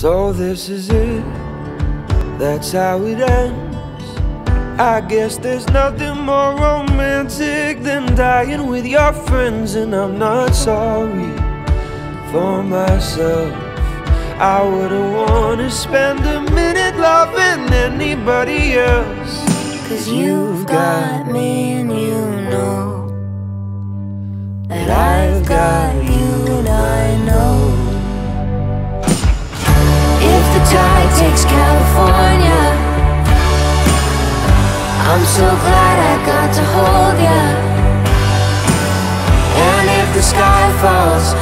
So this is it, that's how it ends. I guess there's nothing more romantic than dying with your friends, and I'm not sorry for myself. I wouldn't wanna spend a minute loving anybody else. Cause you've got me and you know that I've got I'm so glad I got to hold ya. And if the sky falls,